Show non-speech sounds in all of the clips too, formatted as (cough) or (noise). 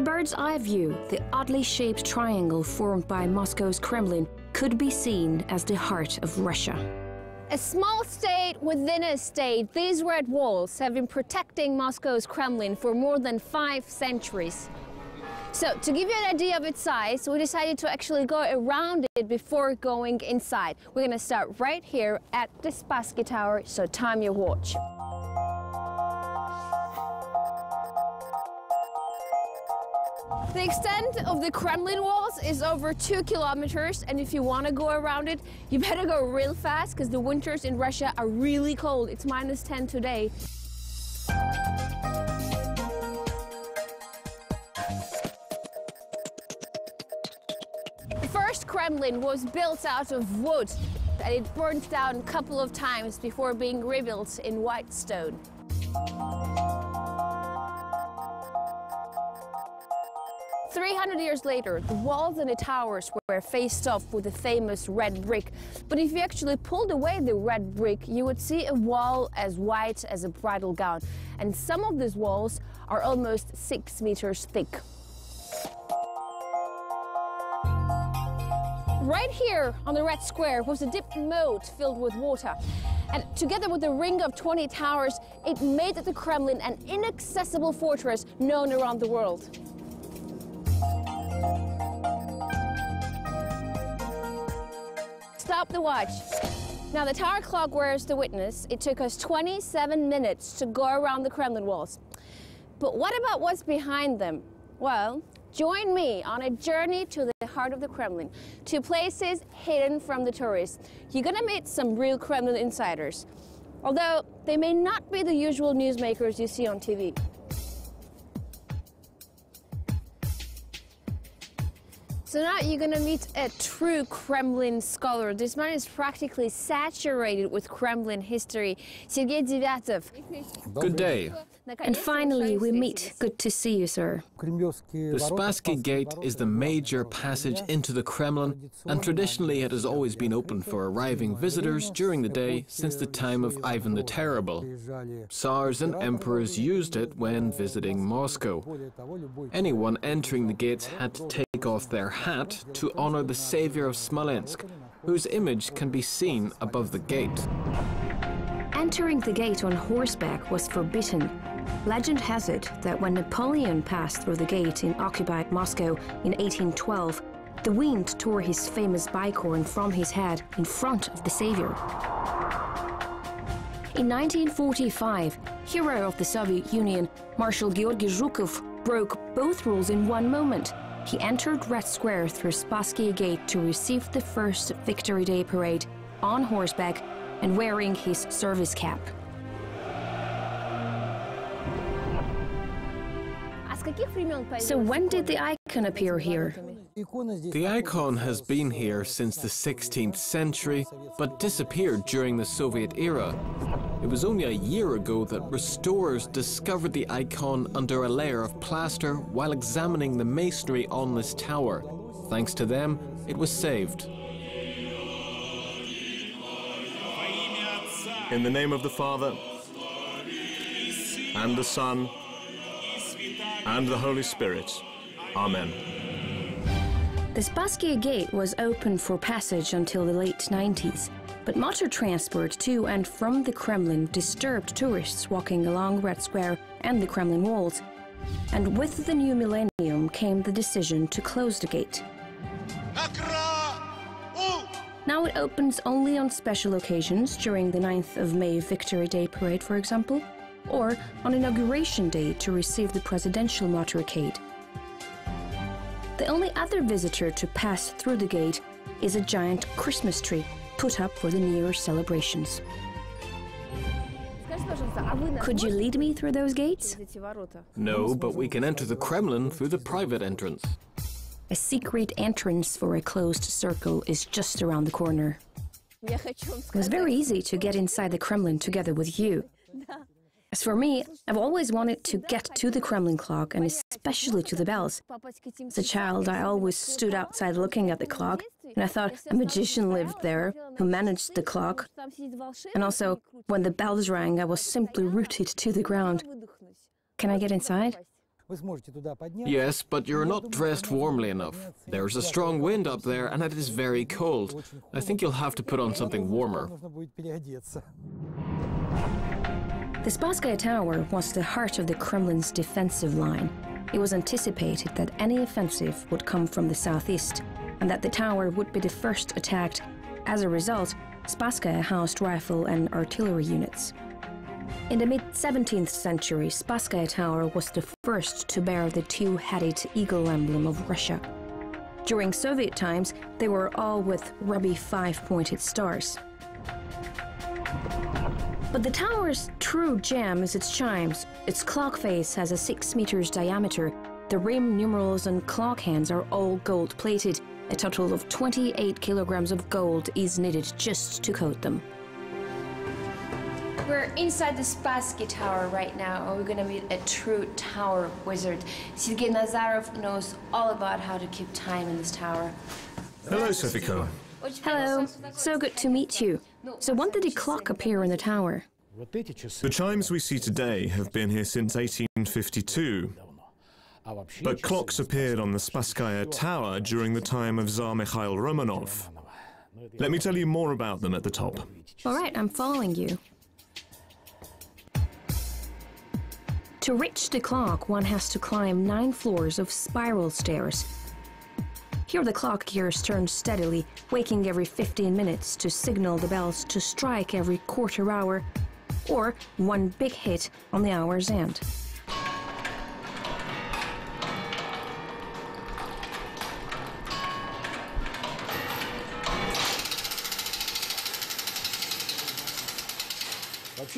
A bird's eye view, the oddly shaped triangle formed by Moscow's Kremlin could be seen as the heart of Russia. A small state within a state, these red walls have been protecting Moscow's Kremlin for more than five centuries. So, to give you an idea of its size, we decided to actually go around it before going inside. We're going to start right here at the Spassky Tower, so time your watch. The extent of the Kremlin walls is over two kilometers, and if you want to go around it, you better go real fast because the winters in Russia are really cold. It's minus 10 today. The first Kremlin was built out of wood, and it burned down a couple of times before being rebuilt in white stone. 300 years later, the walls and the towers were faced off with the famous red brick. But if you actually pulled away the red brick, you would see a wall as white as a bridal gown. And some of these walls are almost six meters thick. Right here on the red square was a deep moat filled with water. And together with the ring of 20 towers, it made the Kremlin an inaccessible fortress known around the world. Stop the watch. Now, the tower clock wears the witness. It took us 27 minutes to go around the Kremlin walls. But what about what's behind them? Well, join me on a journey to the heart of the Kremlin, to places hidden from the tourists. You're gonna meet some real Kremlin insiders, although they may not be the usual newsmakers you see on TV. So now you're gonna meet a true Kremlin scholar. This man is practically saturated with Kremlin history. Sergei Devyatov. Good day. And finally, we meet. Good to see you, sir. The Spassky Gate is the major passage into the Kremlin, and traditionally it has always been open for arriving visitors during the day since the time of Ivan the Terrible. Tsars and emperors used it when visiting Moscow. Anyone entering the gates had to take off their hat to honor the savior of Smolensk, whose image can be seen above the gate. Entering the gate on horseback was forbidden. Legend has it that when Napoleon passed through the gate in occupied Moscow in 1812, the wind tore his famous bicorn from his head in front of the savior. In 1945, hero of the Soviet Union, Marshal Georgy Zhukov broke both rules in one moment. He entered Red Square through Spassky Gate to receive the first Victory Day parade on horseback and wearing his service cap. So when did the icon appear here? The icon has been here since the 16th century, but disappeared during the Soviet era. It was only a year ago that restorers discovered the icon under a layer of plaster while examining the masonry on this tower. Thanks to them, it was saved. In the name of the Father, and the Son, and the Holy Spirit. Amen. The Spassky Gate was open for passage until the late 90s, but motor transport to and from the Kremlin disturbed tourists walking along Red Square and the Kremlin walls. And with the new millennium came the decision to close the gate. Now it opens only on special occasions during the 9th of May Victory Day parade, for example, or on Inauguration Day to receive the presidential motorcade. The only other visitor to pass through the gate is a giant Christmas tree put up for the New Year celebrations. Could you lead me through those gates? No, but we can enter the Kremlin through the private entrance. A secret entrance for a closed circle is just around the corner. It was very easy to get inside the Kremlin together with you. As for me, I've always wanted to get to the Kremlin clock and especially to the bells. As a child, I always stood outside looking at the clock, and I thought a magician lived there who managed the clock. And also, when the bells rang, I was simply rooted to the ground. Can I get inside? Yes, but you're not dressed warmly enough. There's a strong wind up there and it is very cold. I think you'll have to put on something warmer. The Spasskaya Tower was the heart of the Kremlin's defensive line. It was anticipated that any offensive would come from the southeast and that the tower would be the first attacked. As a result, Spasskaya housed rifle and artillery units. In the mid 17th century, Spasskaya Tower was the first to bear the two headed eagle emblem of Russia. During Soviet times, they were all with rubby five pointed stars. But the tower's true gem is its chimes. Its clock face has a 6 meters diameter. The rim, numerals, and clock hands are all gold plated. A total of 28 kilograms of gold is needed just to coat them. We're inside the Spassky Tower right now, and we're gonna meet a true tower wizard. Sergei Nazarov knows all about how to keep time in this tower. Hello, Sofiko. Hello, so good to meet you. So when did the clock appear in the tower? The chimes we see today have been here since 1852. But clocks appeared on the Spasskaya Tower during the time of Tsar Mikhail Romanov. Let me tell you more about them at the top. All right, I'm following you. To reach the clock, one has to climb nine floors of spiral stairs. Here the clock gears turn steadily, waking every 15 minutes to signal the bells to strike every quarter hour, or one big hit on the hour's end.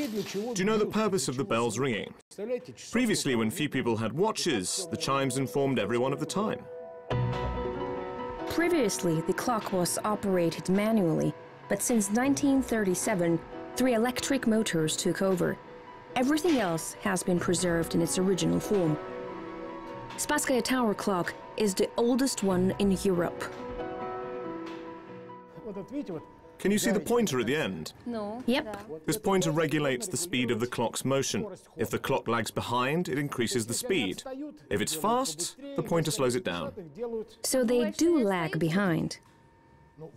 Do you know the purpose of the bells ringing? Previously, when few people had watches, the chimes informed everyone of the time. Previously, the clock was operated manually, but since 1937, three electric motors took over. Everything else has been preserved in its original form. Spasskaya Tower clock is the oldest one in Europe. Can you see the pointer at the end? No. Yep. This pointer regulates the speed of the clock's motion. If the clock lags behind, it increases the speed. If it's fast, the pointer slows it down. So they do lag behind.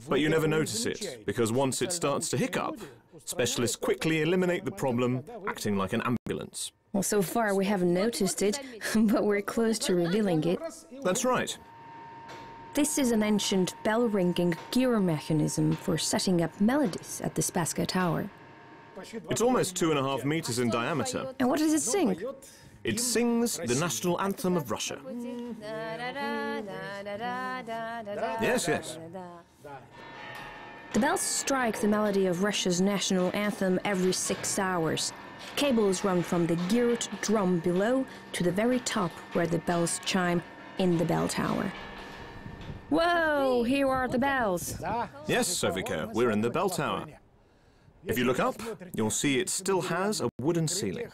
But you never notice it, because once it starts to hiccup, specialists quickly eliminate the problem, acting like an ambulance. Well, so far we haven't noticed it, (laughs) but we're close to revealing it. That's right. This is an ancient bell ringing gear mechanism for setting up melodies at the Spasskaya Tower. It's almost two and a half meters in diameter. And what does it sing? It sings the national anthem of Russia. Yes, yes. The bells strike the melody of Russia's national anthem every six hours. Cables run from the geared drum below to the very top where the bells chime in the bell tower. Whoa, here are the bells. Yes, Sofiko, we're in the bell tower. If you look up, you'll see it still has a wooden ceiling.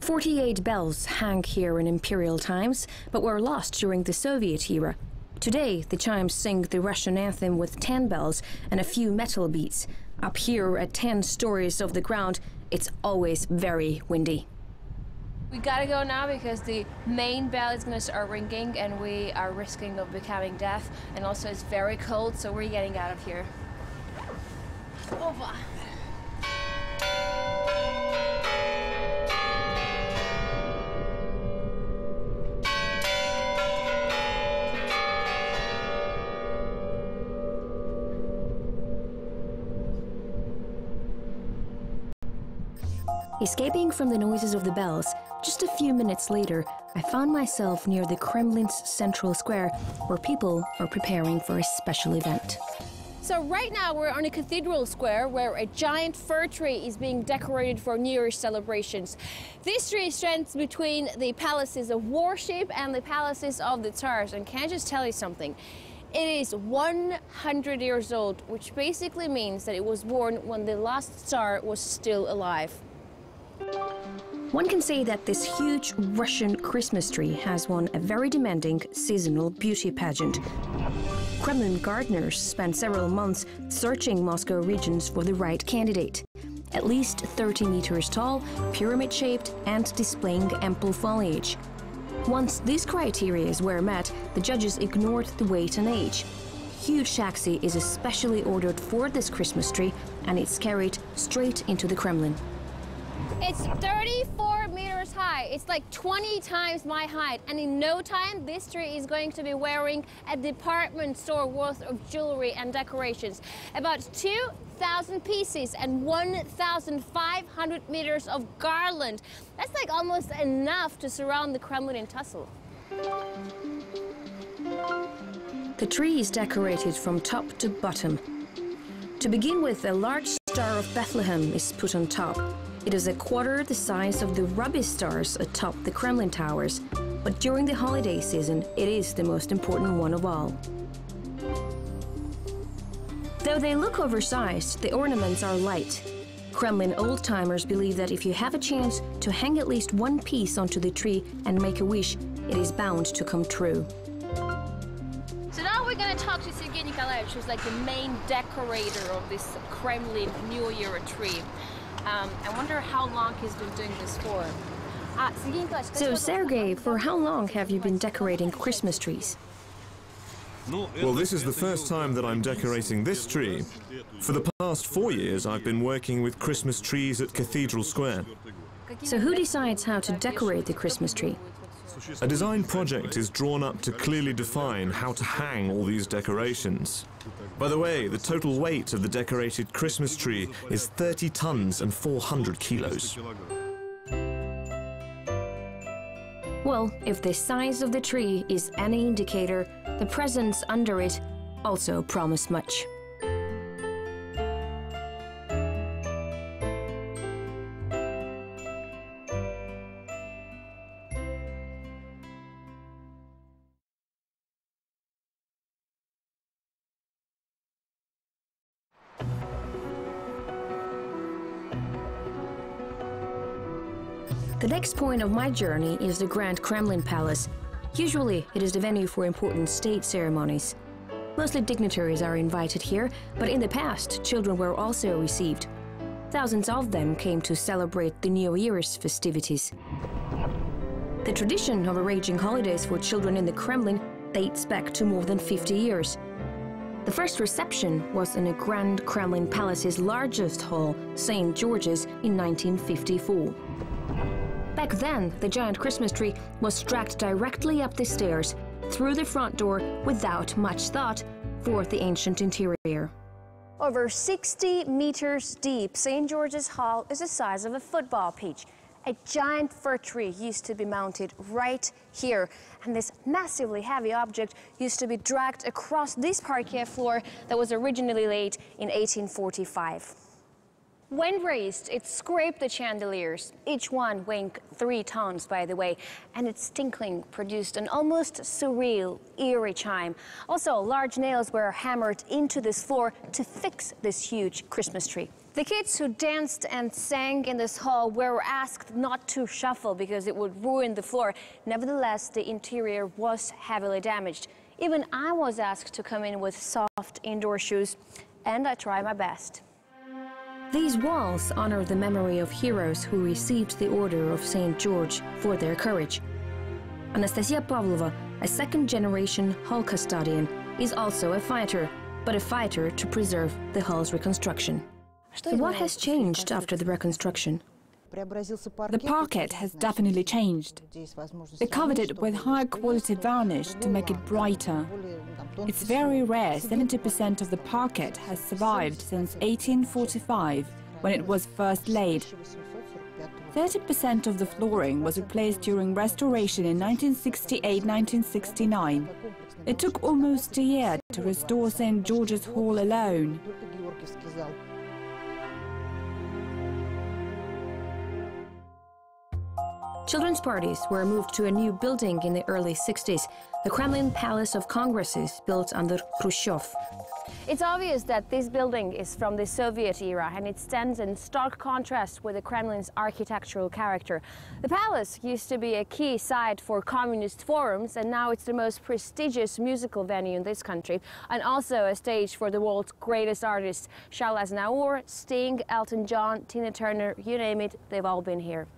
48 bells hang here in imperial times, but were lost during the Soviet era. Today, the chimes sing the Russian anthem with 10 bells and a few metal beats. Up here at 10 stories of the ground, it's always very windy. We gotta go now because the main bell is gonna start ringing and we are risking of becoming deaf. And also it's very cold, so we're getting out of here. Over. Escaping from the noises of the bells, just a few minutes later, I found myself near the Kremlin's central square where people are preparing for a special event. So right now we're on a cathedral square where a giant fir tree is being decorated for New Year's celebrations. This tree stands between the palaces of worship and the palaces of the Tsars. And can I just tell you something? It is 100 years old, which basically means that it was born when the last Tsar was still alive. One can say that this huge Russian Christmas tree has won a very demanding seasonal beauty pageant. Kremlin gardeners spent several months searching Moscow regions for the right candidate. At least 30 meters tall, pyramid shaped, and displaying ample foliage. Once these criteria were met, the judges ignored the weight and age. Huge taxi is especially ordered for this Christmas tree and it's carried straight into the Kremlin. It's 34 meters high. It's like 20 times my height. And in no time, this tree is going to be wearing a department store worth of jewelry and decorations. About 2,000 pieces and 1,500 meters of garland. That's like almost enough to surround the Kremlin in tussle. The tree is decorated from top to bottom. To begin with, a large Star of Bethlehem is put on top. It is a quarter the size of the Ruby stars atop the Kremlin towers, but during the holiday season, it is the most important one of all. Though they look oversized, the ornaments are light. Kremlin old-timers believe that if you have a chance to hang at least one piece onto the tree and make a wish, it is bound to come true. So now we're going to talk to Sergei Nikolaevich, who's like the main decorator of this Kremlin New Year tree. Um, I wonder how long he's been doing this for. Uh, so, Sergei, for how long have you been decorating Christmas trees? Well, this is the first time that I'm decorating this tree. For the past four years, I've been working with Christmas trees at Cathedral Square. So who decides how to decorate the Christmas tree? A design project is drawn up to clearly define how to hang all these decorations. By the way, the total weight of the decorated Christmas tree is 30 tons and 400 kilos. Well, if the size of the tree is any indicator, the presents under it also promise much. The next point of my journey is the Grand Kremlin Palace. Usually, it is the venue for important state ceremonies. Mostly dignitaries are invited here, but in the past, children were also received. Thousands of them came to celebrate the New Year's festivities. The tradition of arranging holidays for children in the Kremlin dates back to more than 50 years. The first reception was in a Grand Kremlin Palace's largest hall, St. George's, in 1954. Back then, the giant Christmas tree was dragged directly up the stairs, through the front door, without much thought for the ancient interior. Over 60 meters deep, St. George's Hall is the size of a football pitch. A giant fir tree used to be mounted right here, and this massively heavy object used to be dragged across this parquet floor that was originally laid in 1845. When raised, it scraped the chandeliers, each one weighing three tons, by the way, and its tinkling produced an almost surreal, eerie chime. Also, large nails were hammered into this floor to fix this huge Christmas tree. The kids who danced and sang in this hall were asked not to shuffle because it would ruin the floor. Nevertheless, the interior was heavily damaged. Even I was asked to come in with soft indoor shoes, and I tried my best. These walls honor the memory of heroes who received the Order of St. George for their courage. Anastasia Pavlova, a second-generation hall custodian, is also a fighter, but a fighter to preserve the hall's reconstruction. So what has changed after the reconstruction? The parquet has definitely changed. They covered it with high quality varnish to make it brighter. It's very rare 70% of the parquet has survived since 1845, when it was first laid. 30% of the flooring was replaced during restoration in 1968-1969. It took almost a year to restore St. George's Hall alone. Children's parties were moved to a new building in the early 60s, the Kremlin Palace of Congresses, built under Khrushchev. It's obvious that this building is from the Soviet era and it stands in stark contrast with the Kremlin's architectural character. The palace used to be a key site for communist forums and now it's the most prestigious musical venue in this country and also a stage for the world's greatest artists. Charles Aznavour, Sting, Elton John, Tina Turner, you name it, they've all been here.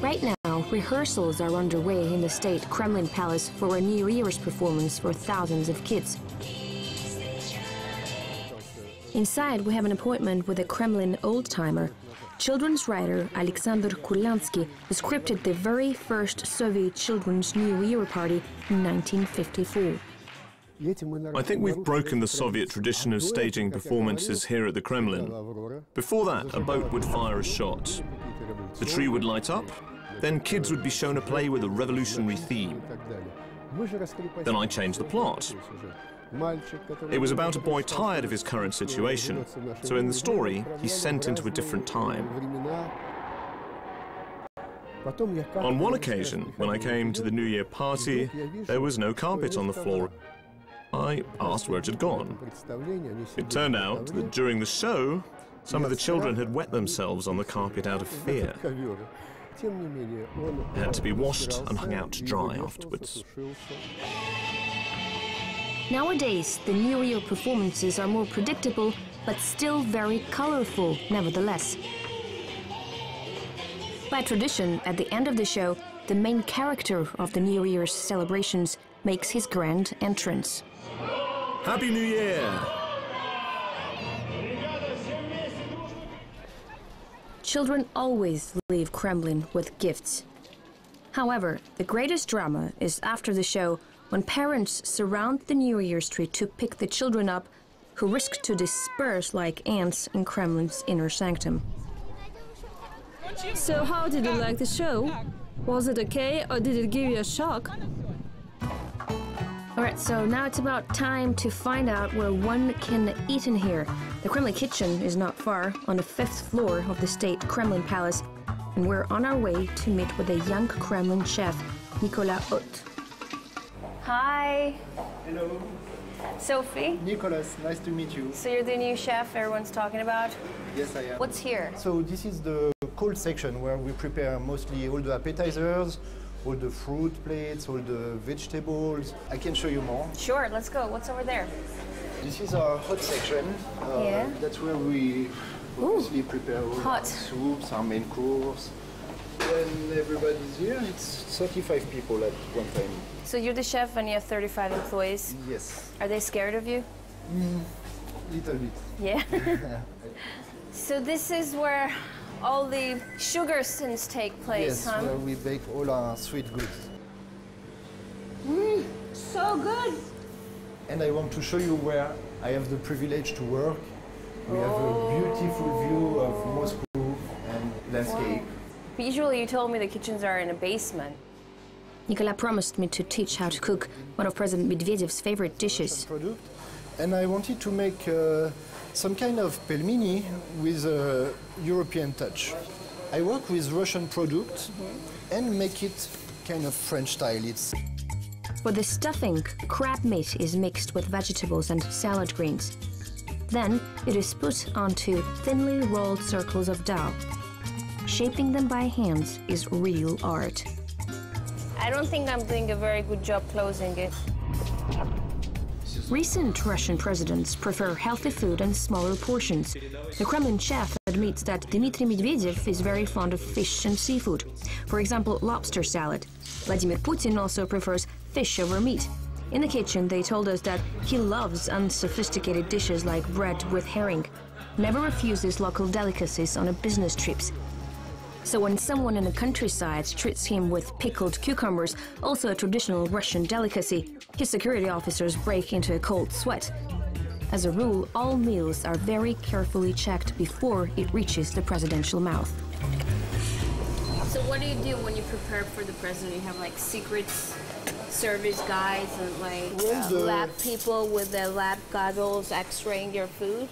Right now, rehearsals are underway in the State Kremlin Palace for a New Year's performance for thousands of kids. Inside, we have an appointment with a Kremlin old-timer. Children's writer Alexander Kurlyandsky scripted the very first Soviet children's New Year party in 1954. I think we've broken the Soviet tradition of staging performances here at the Kremlin. Before that, a boat would fire a shot. The tree would light up, then kids would be shown a play with a revolutionary theme. Then I changed the plot. It was about a boy tired of his current situation, so in the story, he's sent into a different time. On one occasion, when I came to the New Year party, there was no carpet on the floor. I asked where it had gone. It turned out that during the show, some of the children had wet themselves on the carpet out of fear. It had to be washed and hung out to dry afterwards. Nowadays, the New Year performances are more predictable, but still very colorful, nevertheless. By tradition, at the end of the show, the main character of the New Year's celebrations makes his grand entrance. Happy New Year! Children always leave Kremlin with gifts. However, the greatest drama is after the show when parents surround the New Year's tree to pick the children up who risk to disperse like ants in Kremlin's inner sanctum. So how did you like the show? Was it okay or did it give you a shock? Alright, so now it's about time to find out where one can eat in here. The Kremlin kitchen is not far, on the fifth floor of the State Kremlin Palace, and we're on our way to meet with a young Kremlin chef, Nicolas Haute. Hi. Hello. Sophie. Nicholas, nice to meet you. So you're the new chef everyone's talking about? Yes, I am. What's here? So this is the cold section where we prepare mostly all the appetizers, all the fruit plates, all the vegetables. I can show you more. Sure, let's go. What's over there? This is our hot section. Uh, Yeah. That's where we obviously prepare all hot. our soups, our main course. When everybody's here, it's 35 people at one time. So you're the chef and you have 35 employees. Yes, Are they scared of you? little bit. Yeah. (laughs) (laughs) so this is where all the sugar sins take place, yes, huh? where we bake all our sweet goods. Mmm, So good. And I want to show you where I have the privilege to work. We have a beautiful view of Moscow and landscape. But usually you told me the kitchens are in a basement. Nicolas promised me to teach how to cook one of President Medvedev's favorite dishes. And I wanted to make uh, some kind of pelmeni with a European touch. I work with Russian product and make it kind of French style. It's For the stuffing, crab meat is mixed with vegetables and salad greens. Then it is put onto thinly rolled circles of dough. Shaping them by hands is real art. I don't think I'm doing a very good job closing it. Recent Russian presidents prefer healthy food and smaller portions. The Kremlin chef admits that Dmitry Medvedev is very fond of fish and seafood. For example, lobster salad. Vladimir Putin also prefers fish over meat. In the kitchen, they told us that he loves unsophisticated dishes like bread with herring, never refuses local delicacies on a business trips. So when someone in the countryside treats him with pickled cucumbers, also a traditional Russian delicacy, his security officers break into a cold sweat. As a rule, all meals are very carefully checked before it reaches the presidential mouth. So what do you do when you prepare for the president? You have like secret service guys and like Well, uh, lab people with their lab goggles x-raying your food?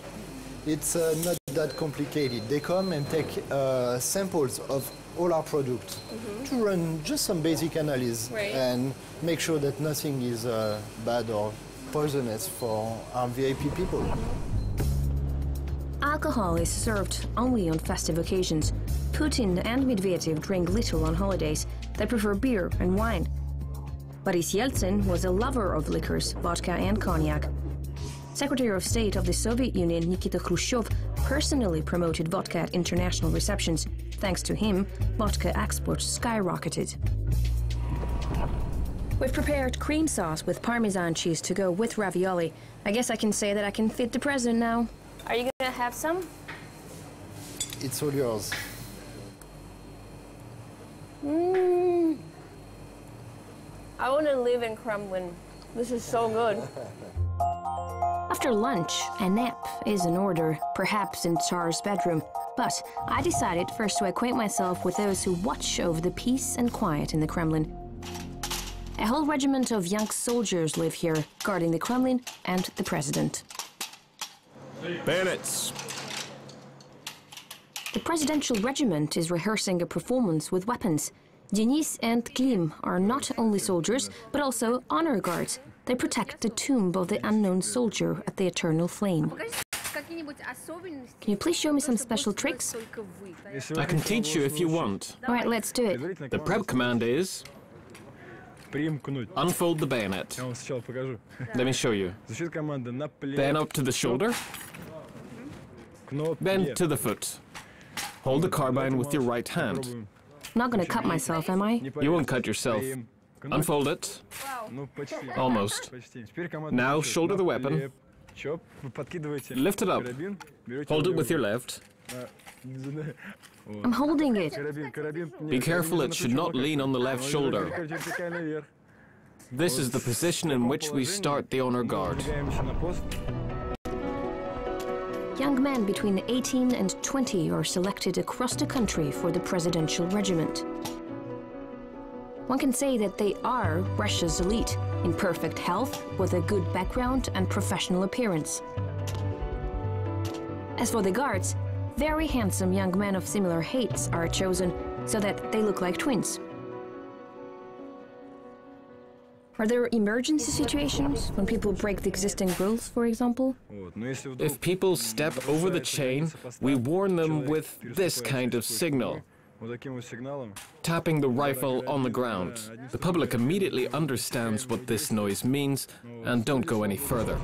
It's uh, not that complicated. They come and take uh, samples of all our products to run just some basic analysis Right. and make sure that nothing is uh, bad or poisonous for our VIP people. Alcohol is served only on festive occasions. Putin and Medvedev drink little on holidays. They prefer beer and wine. Boris Yeltsin was a lover of liquors, vodka and cognac. Secretary of State of the Soviet Union Nikita Khrushchev personally promoted vodka at international receptions. Thanks to him, vodka exports skyrocketed. We've prepared cream sauce with Parmesan cheese to go with ravioli. I guess I can say that I can fit the president now. Are you gonna have some? It's all yours. Mmm. I want to live in Kremlin. This is so good. (laughs) After lunch, a nap is in order, perhaps in Tsar's bedroom. But I decided first to acquaint myself with those who watch over the peace and quiet in the Kremlin. A whole regiment of young soldiers live here, guarding the Kremlin and the president. Bayonets! The presidential regiment is rehearsing a performance with weapons. Denis and Klim are not only soldiers, but also honor guards. They protect the tomb of the unknown soldier at the eternal flame. Can you please show me some special tricks? I can teach you if you want. All right, let's do it. The prep command is unfold the bayonet. Let me show you. Then up to the shoulder, then to the foot. Hold the carbine with your right hand. Not gonna cut myself, am I? You won't cut yourself. Unfold it. Almost. Now shoulder the weapon. Lift it up. Hold it with your left. (laughs) I'm holding it. Be careful, it should not lean on the left shoulder. This is the position in which we start the honor guard. Young men between 18 and 20 are selected across the country for the presidential regiment. One can say that they are Russia's elite, in perfect health, with a good background and professional appearance. As for the guards, very handsome young men of similar heights are chosen so that they look like twins. Are there emergency situations when people break the existing rules, for example? If people step over the chain, we warn them with this kind of signal. Tapping the rifle on the ground. The public immediately understands what this noise means and don't go any further.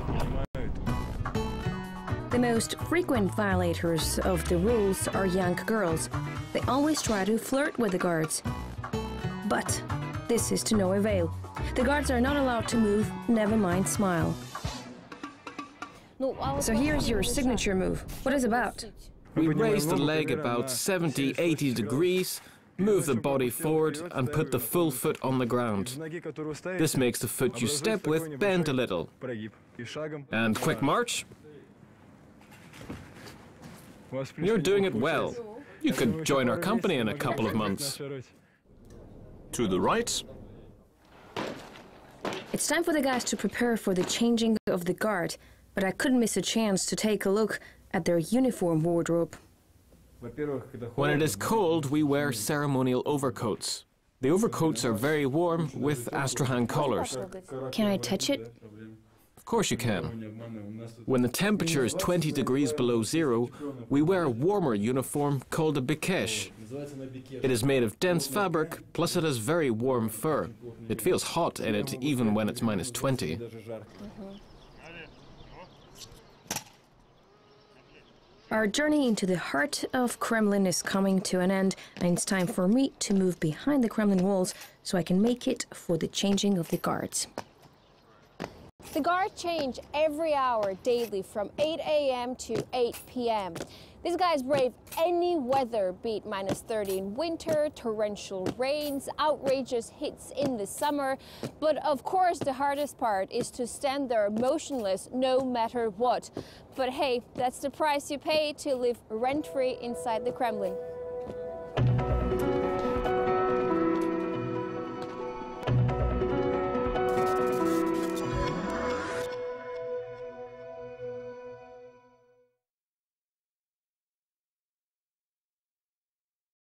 The most frequent violators of the rules are young girls. They always try to flirt with the guards. But this is to no avail. The guards are not allowed to move, never mind smile. So here's your signature move. What is about? We raise the leg about 70, 80 degrees, move the body forward and put the full foot on the ground. This makes the foot you step with bend a little. And quick march. You're doing it well. You could join our company in a couple of months. To the right. It's time for the guys to prepare for the changing of the guard, but I couldn't miss a chance to take a look at their uniform wardrobe. When it is cold, we wear ceremonial overcoats. The overcoats are very warm with Astrakhan collars. Can I touch it? Of course you can. When the temperature is 20 degrees below zero, we wear a warmer uniform called a bikesh. It is made of dense fabric, plus it has very warm fur. It feels hot in it even when it's minus 20. Mm-hmm. Our journey into the heart of Kremlin is coming to an end, and it's time for me to move behind the Kremlin walls so I can make it for the changing of the guards. The guards change every hour daily from 8 a.m. to 8 p.m. These guys brave any weather, beat minus 30 in winter, torrential rains, outrageous hits in the summer. But of course, the hardest part is to stand there motionless no matter what. But hey, that's the price you pay to live rent-free inside the Kremlin.